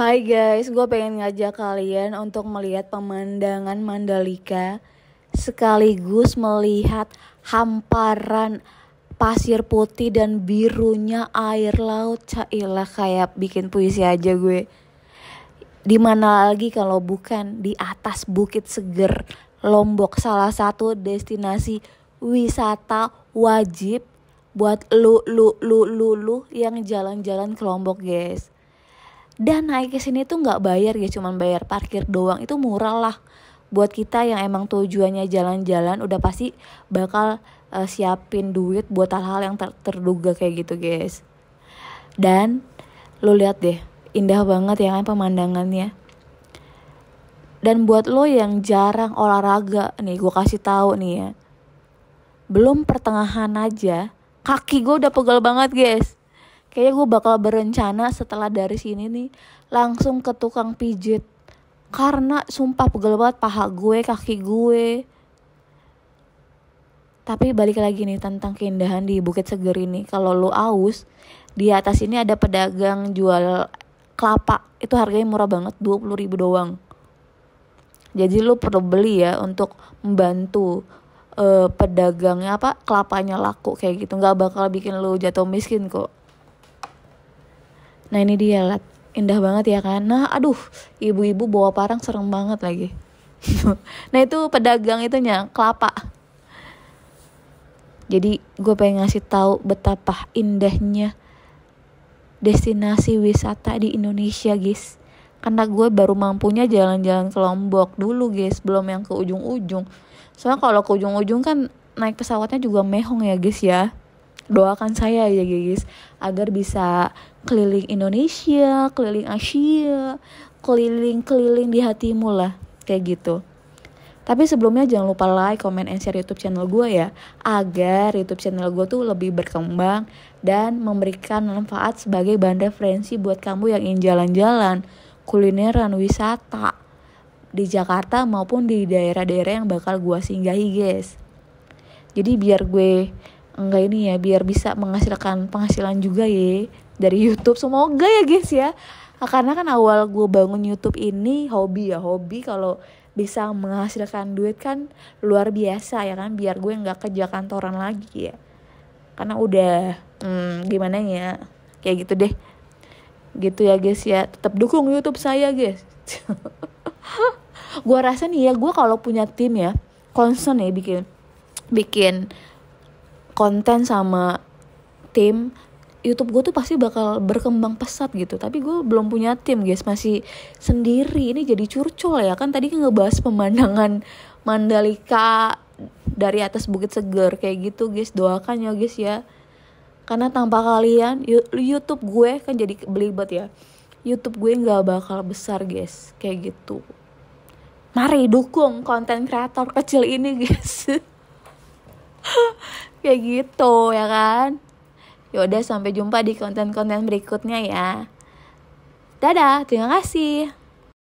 Hai guys, gue pengen ngajak kalian untuk melihat pemandangan Mandalika sekaligus melihat hamparan pasir putih dan birunya air laut. Cailah kayak bikin puisi aja gue. Di mana lagi kalau bukan di atas Bukit Seger, Lombok, salah satu destinasi wisata wajib buat lu lu lu lu lu yang jalan-jalan ke Lombok guys dan naik ke sini tuh nggak bayar ya cuman bayar parkir doang. Itu murah lah. Buat kita yang emang tujuannya jalan-jalan udah pasti bakal uh, siapin duit buat hal-hal yang ter terduga kayak gitu guys. Dan lo lihat deh indah banget ya kan pemandangannya. Dan buat lo yang jarang olahraga nih gue kasih tahu nih ya. Belum pertengahan aja kaki gue udah pegel banget guys kayaknya gue bakal berencana setelah dari sini nih langsung ke tukang pijit. Karena sumpah pegel banget paha gue kaki gue. Tapi balik lagi nih tentang keindahan di Bukit Seger ini. Kalau lu aus di atas ini ada pedagang jual kelapa. Itu harganya murah banget 20 ribu doang. Jadi lu perlu beli ya untuk membantu uh, pedagangnya apa kelapanya laku kayak gitu. Nggak bakal bikin lu jatuh miskin kok Nah ini dia lah indah banget ya kan. Nah aduh ibu-ibu bawa parang serem banget lagi. nah itu pedagang itunya kelapa. Jadi gue pengen ngasih tahu betapa indahnya destinasi wisata di Indonesia guys. Karena gue baru mampunya jalan-jalan ke Lombok dulu guys, belum yang ke ujung-ujung. Soalnya kalau ke ujung-ujung kan naik pesawatnya juga mehong ya guys ya doakan saya ya guys agar bisa keliling Indonesia, keliling Asia, keliling-keliling di hatimu lah kayak gitu. Tapi sebelumnya jangan lupa like, comment, and share YouTube channel gue ya Agar YouTube channel gue tuh lebih berkembang Dan memberikan manfaat sebagai bahan referensi buat kamu yang ingin jalan-jalan Kulineran, wisata Di Jakarta maupun di daerah-daerah yang bakal gue singgahi guys Jadi biar gue enggak ini ya biar bisa menghasilkan penghasilan juga ya dari YouTube. Semoga ya guys ya. Karena kan awal gue bangun YouTube ini hobi ya hobi. Kalau bisa menghasilkan duit kan luar biasa ya kan? Biar gue nggak kerja kantoran lagi ya. Karena udah hmm, gimana ya kayak gitu deh. Gitu ya guys ya. Tetap dukung YouTube saya guys. Gue rasa nih ya gue kalau punya tim ya concern ya bikin bikin konten sama tim YouTube gue tuh pasti bakal berkembang pesat gitu. Tapi gue belum punya tim guys. Masih sendiri. Ini jadi curcol ya. Kan tadi kan ngebahas pemandangan Mandalika dari atas Bukit Seger kayak gitu guys. Doakan ya guys ya. Karena tanpa kalian YouTube gue kan jadi belibet ya. YouTube gue nggak bakal besar guys. Kayak gitu. Mari dukung konten kreator kecil ini guys kayak gitu ya kan? Yaudah sampai jumpa di konten-konten berikutnya ya. Dadah terima kasih